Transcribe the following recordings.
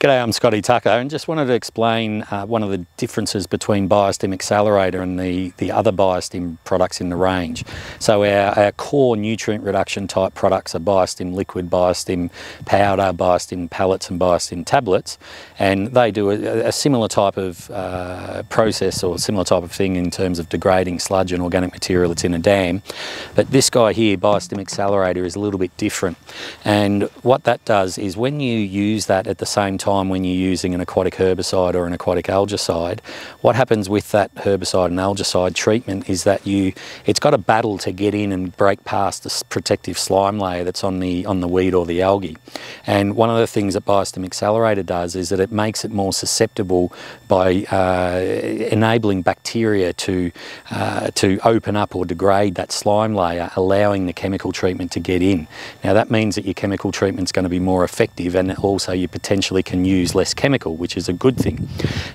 G'day, I'm Scotty Tucker and just wanted to explain uh, one of the differences between Biostim Accelerator and the, the other Biostim products in the range. So our, our core nutrient reduction type products are Biostim liquid, Biostim powder, Biostim pellets and Biostim tablets and they do a, a similar type of uh, process or similar type of thing in terms of degrading sludge and organic material that's in a dam. But this guy here, Biostim Accelerator, is a little bit different and what that does is when you use that at the same time time when you're using an aquatic herbicide or an aquatic algicide, what happens with that herbicide and algicide treatment is that you it's got a battle to get in and break past the protective slime layer that's on the on the weed or the algae. And one of the things that Biostim Accelerator does is that it makes it more susceptible by uh, enabling bacteria to uh, to open up or degrade that slime layer, allowing the chemical treatment to get in. Now that means that your chemical treatment is going to be more effective and also you potentially can use less chemical, which is a good thing.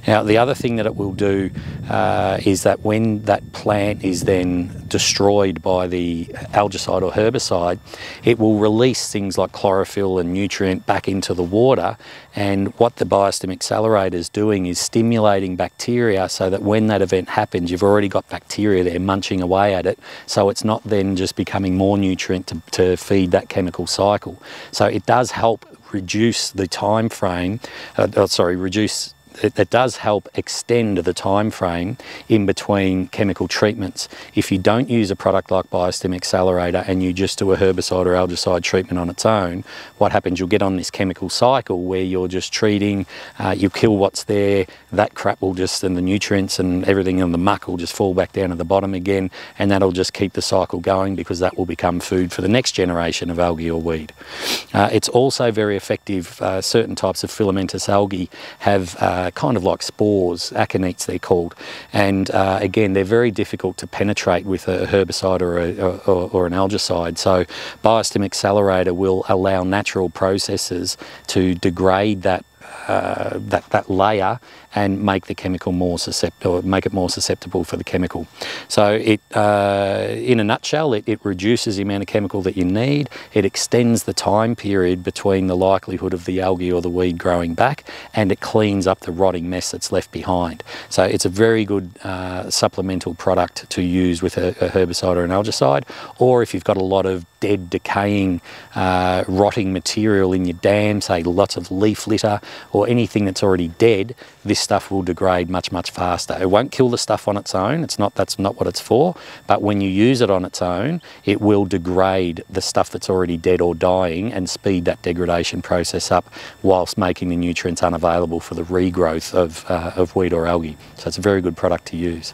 Now, the other thing that it will do uh, is that when that plant is then destroyed by the algicide or herbicide, it will release things like chlorophyll and nutrient back into the water. And what the Biostim Accelerator is doing is stimulating bacteria so that when that event happens, you've already got bacteria there munching away at it. So it's not then just becoming more nutrient to, to feed that chemical cycle. So it does help reduce the time frame, uh, oh, sorry, reduce it, it, does help extend the time frame in between chemical treatments. If you don't use a product like Biostim Accelerator and you just do a herbicide or algicide treatment on its own, what happens, you'll get on this chemical cycle where you're just treating, uh, you kill what's there, that crap will just, and the nutrients and everything in the muck will just fall back down to the bottom again, and that'll just keep the cycle going because that will become food for the next generation of algae or weed. Uh, it's also very effective, uh, certain types of filamentous algae have uh, kind of like spores, akinetes they're called. And uh, again, they're very difficult to penetrate with a herbicide or, a, or, or an algicide. So Biostim Accelerator will allow natural processes to degrade that uh, that, that layer and make the chemical more susceptible, make it more susceptible for the chemical. So it, uh, in a nutshell, it, it, reduces the amount of chemical that you need. It extends the time period between the likelihood of the algae or the weed growing back, and it cleans up the rotting mess that's left behind. So it's a very good uh, supplemental product to use with a, a, herbicide or an algicide, or if you've got a lot of dead, decaying, uh, rotting material in your dam, say lots of leaf litter or anything that's already dead, this stuff will degrade much, much faster. It won't kill the stuff on its own. It's not, that's not what it's for. But when you use it on its own, it will degrade the stuff that's already dead or dying and speed that degradation process up whilst making the nutrients unavailable for the regrowth of, uh, of weed or algae. So it's a very good product to use.